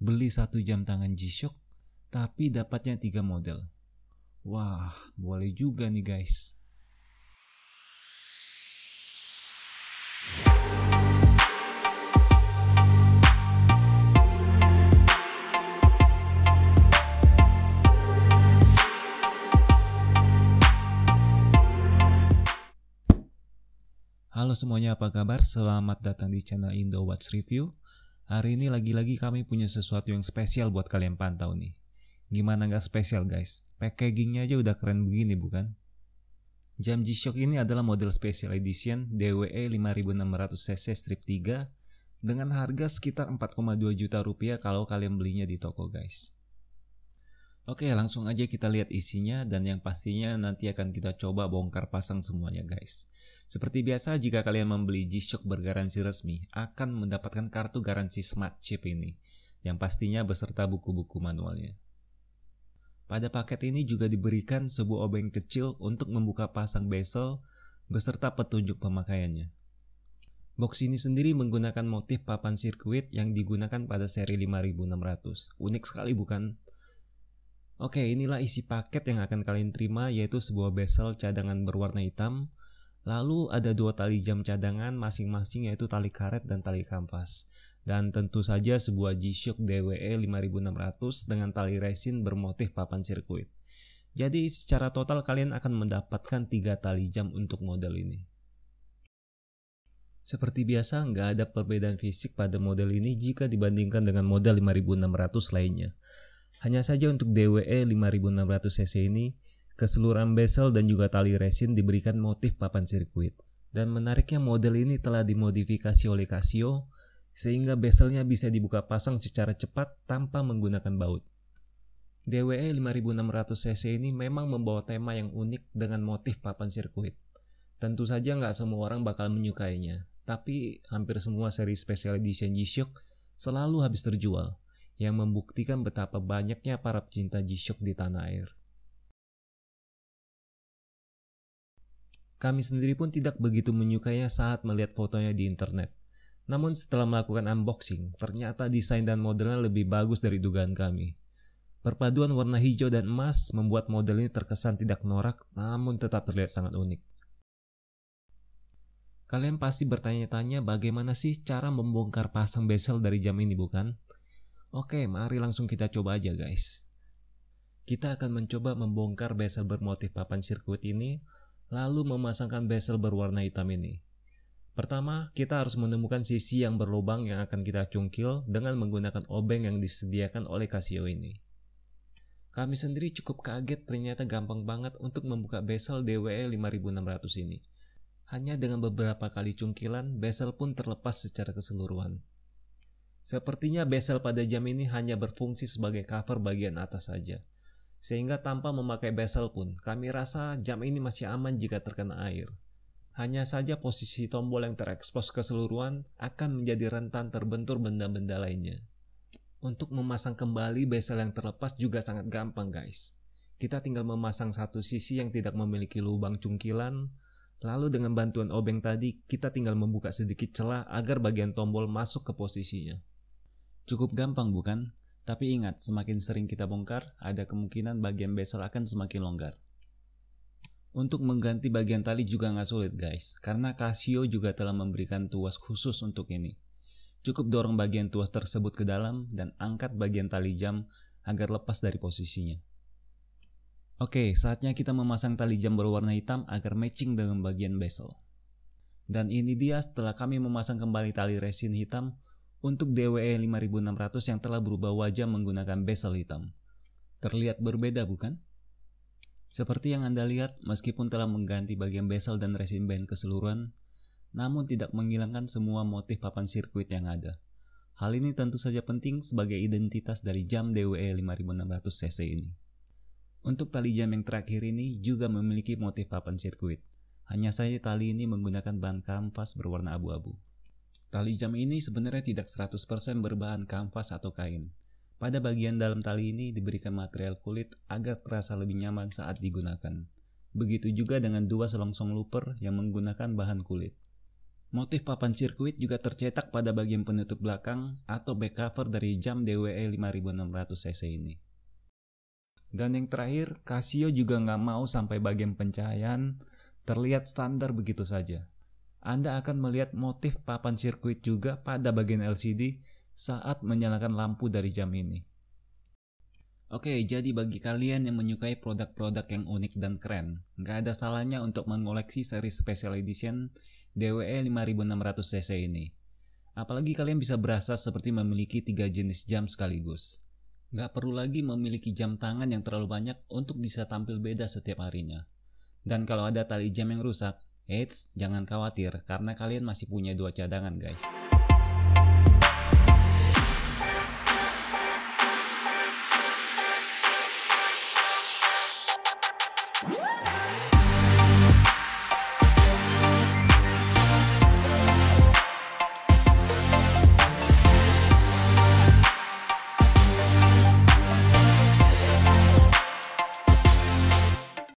beli satu jam tangan G-Shock, tapi dapatnya tiga model. Wah, boleh juga nih guys. Halo semuanya, apa kabar? Selamat datang di channel Indo Watch Review. Hari ini lagi-lagi kami punya sesuatu yang spesial buat kalian pantau nih. Gimana nggak spesial guys? Packagingnya aja udah keren begini bukan? Jam G-Shock ini adalah model special edition DWE 5600cc strip 3 dengan harga sekitar 4,2 juta rupiah kalau kalian belinya di toko guys. Oke langsung aja kita lihat isinya dan yang pastinya nanti akan kita coba bongkar pasang semuanya guys. Seperti biasa, jika kalian membeli G-Shock bergaransi resmi, akan mendapatkan kartu garansi Smart Chip ini, yang pastinya beserta buku-buku manualnya. Pada paket ini juga diberikan sebuah obeng kecil untuk membuka pasang bezel beserta petunjuk pemakaiannya. Box ini sendiri menggunakan motif papan sirkuit yang digunakan pada seri 5600. Unik sekali bukan? Oke, inilah isi paket yang akan kalian terima yaitu sebuah bezel cadangan berwarna hitam, Lalu ada dua tali jam cadangan masing-masing yaitu tali karet dan tali kampas. Dan tentu saja sebuah G-Shock DWE 5600 dengan tali resin bermotif papan sirkuit. Jadi secara total kalian akan mendapatkan tiga tali jam untuk model ini. Seperti biasa, nggak ada perbedaan fisik pada model ini jika dibandingkan dengan model 5600 lainnya. Hanya saja untuk DWE 5600cc ini, Keseluruhan bezel dan juga tali resin diberikan motif papan sirkuit. Dan menariknya model ini telah dimodifikasi oleh Casio sehingga bezelnya bisa dibuka pasang secara cepat tanpa menggunakan baut. DWE 5600cc ini memang membawa tema yang unik dengan motif papan sirkuit. Tentu saja nggak semua orang bakal menyukainya, tapi hampir semua seri special edition G-Shock selalu habis terjual, yang membuktikan betapa banyaknya para pecinta G-Shock di tanah air. Kami sendiri pun tidak begitu menyukainya saat melihat fotonya di internet. Namun setelah melakukan unboxing, ternyata desain dan modelnya lebih bagus dari dugaan kami. Perpaduan warna hijau dan emas membuat model ini terkesan tidak norak namun tetap terlihat sangat unik. Kalian pasti bertanya-tanya bagaimana sih cara membongkar pasang bezel dari jam ini bukan? Oke, mari langsung kita coba aja guys. Kita akan mencoba membongkar bezel bermotif papan sirkuit ini lalu memasangkan bezel berwarna hitam ini. Pertama, kita harus menemukan sisi yang berlubang yang akan kita cungkil dengan menggunakan obeng yang disediakan oleh Casio ini. Kami sendiri cukup kaget ternyata gampang banget untuk membuka bezel DWE 5600 ini. Hanya dengan beberapa kali cungkilan, bezel pun terlepas secara keseluruhan. Sepertinya bezel pada jam ini hanya berfungsi sebagai cover bagian atas saja. Sehingga tanpa memakai bezel pun, kami rasa jam ini masih aman jika terkena air. Hanya saja posisi tombol yang terekspos keseluruhan akan menjadi rentan terbentur benda-benda lainnya. Untuk memasang kembali bezel yang terlepas juga sangat gampang guys. Kita tinggal memasang satu sisi yang tidak memiliki lubang cungkilan, lalu dengan bantuan obeng tadi kita tinggal membuka sedikit celah agar bagian tombol masuk ke posisinya. Cukup gampang bukan? Tapi ingat, semakin sering kita bongkar, ada kemungkinan bagian bezel akan semakin longgar. Untuk mengganti bagian tali juga nggak sulit guys, karena Casio juga telah memberikan tuas khusus untuk ini. Cukup dorong bagian tuas tersebut ke dalam dan angkat bagian tali jam agar lepas dari posisinya. Oke, saatnya kita memasang tali jam berwarna hitam agar matching dengan bagian bezel. Dan ini dia setelah kami memasang kembali tali resin hitam, untuk DWE 5600 yang telah berubah wajah menggunakan bezel hitam. Terlihat berbeda bukan? Seperti yang Anda lihat, meskipun telah mengganti bagian bezel dan resin band keseluruhan, namun tidak menghilangkan semua motif papan sirkuit yang ada. Hal ini tentu saja penting sebagai identitas dari jam DWE 5600cc ini. Untuk tali jam yang terakhir ini juga memiliki motif papan sirkuit. Hanya saja tali ini menggunakan bahan kanvas berwarna abu-abu. Tali jam ini sebenarnya tidak 100% berbahan kanvas atau kain. Pada bagian dalam tali ini diberikan material kulit agar terasa lebih nyaman saat digunakan. Begitu juga dengan dua selongsong looper yang menggunakan bahan kulit. Motif papan sirkuit juga tercetak pada bagian penutup belakang atau back cover dari jam DWE 5600cc ini. Dan yang terakhir, Casio juga nggak mau sampai bagian pencahayaan terlihat standar begitu saja. Anda akan melihat motif papan sirkuit juga pada bagian LCD saat menyalakan lampu dari jam ini. Oke, jadi bagi kalian yang menyukai produk-produk yang unik dan keren, nggak ada salahnya untuk mengoleksi seri Special Edition DWE 5600cc ini. Apalagi kalian bisa berasa seperti memiliki tiga jenis jam sekaligus. Nggak perlu lagi memiliki jam tangan yang terlalu banyak untuk bisa tampil beda setiap harinya. Dan kalau ada tali jam yang rusak, eits, jangan khawatir karena kalian masih punya dua cadangan guys.